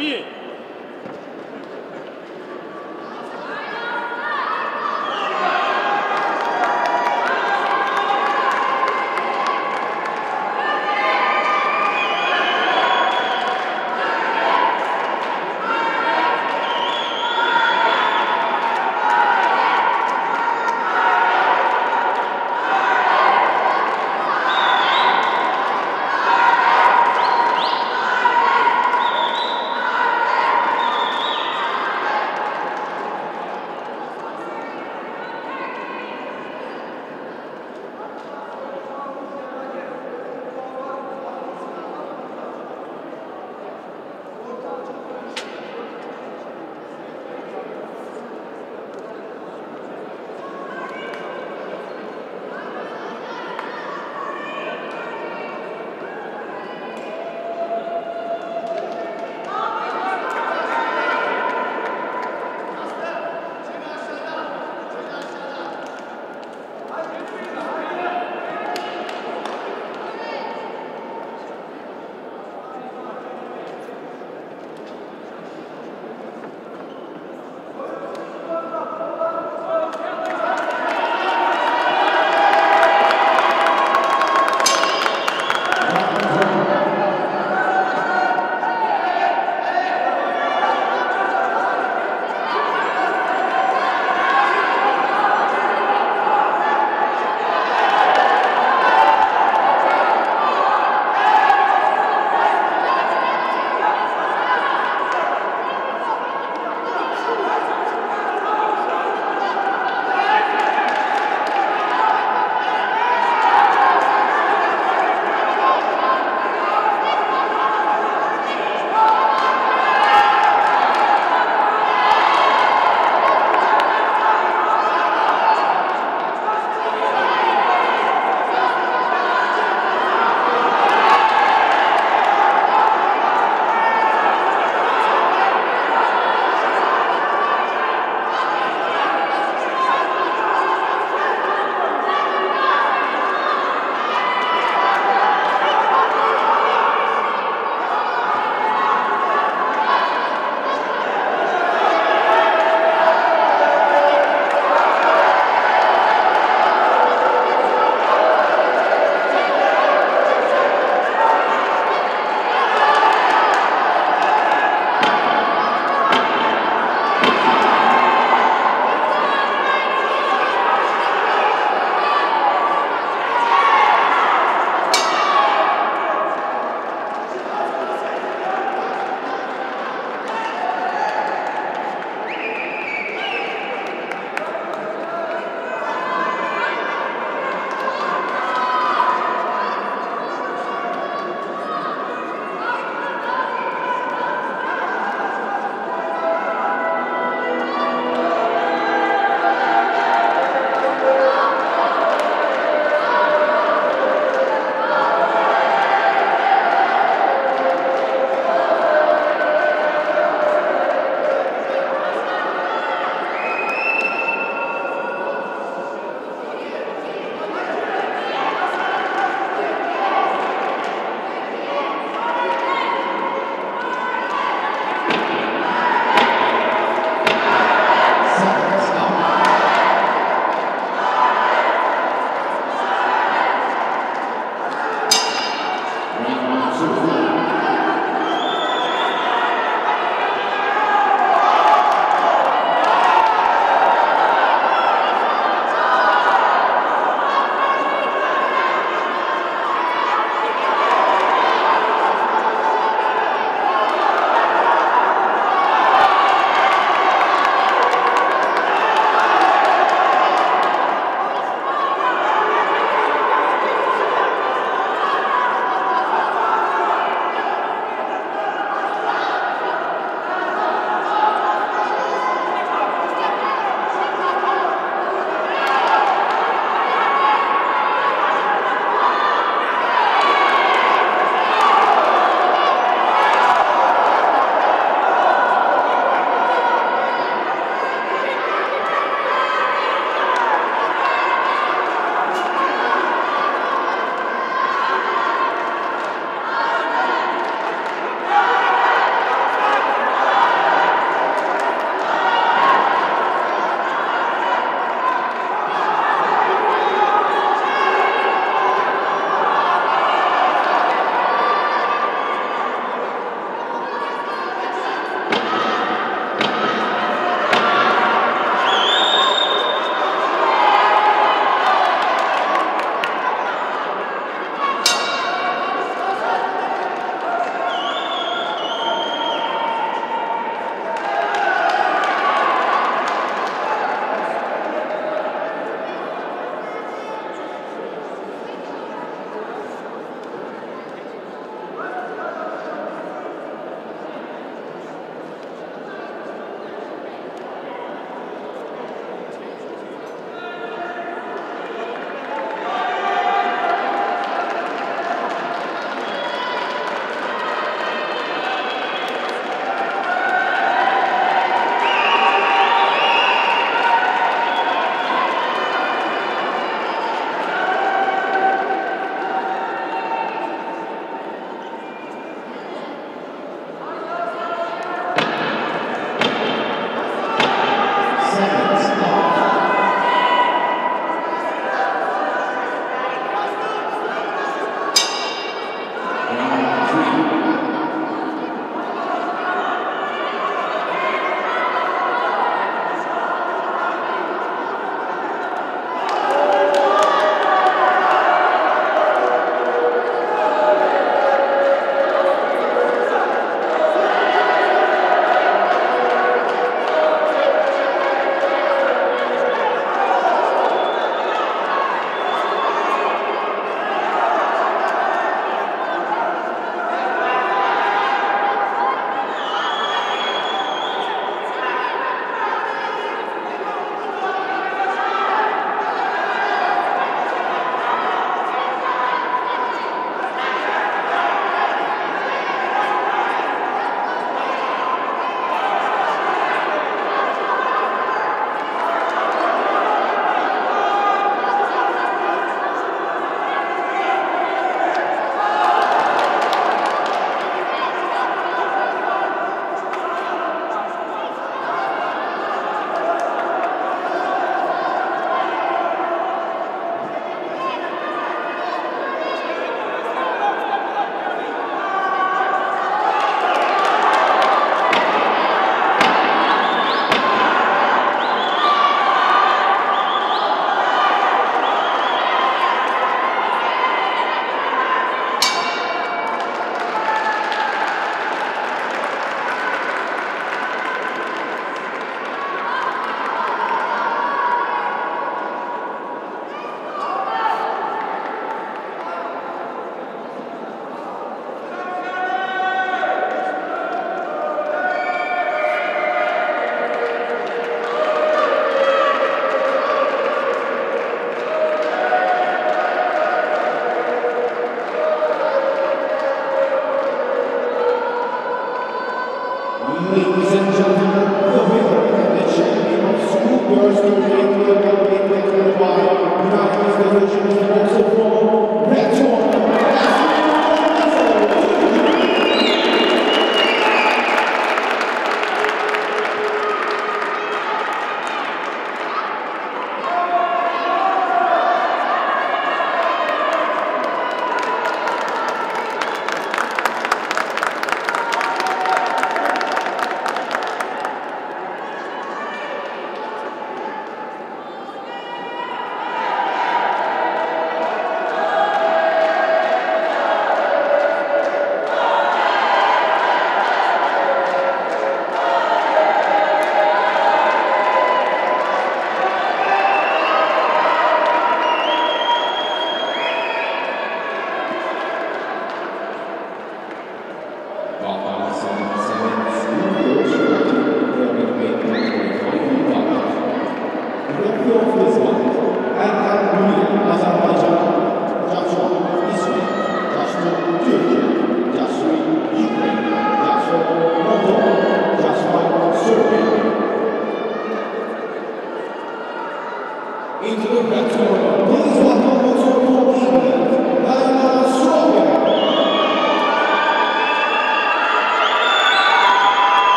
Sabie.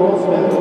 Roosevelt.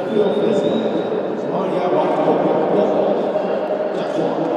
Tokyo Prisma, Maria Watkopia, Jackson.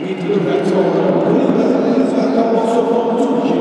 Mitglied der Zonen, Brüder, Leser, Kamosso, Konzuki,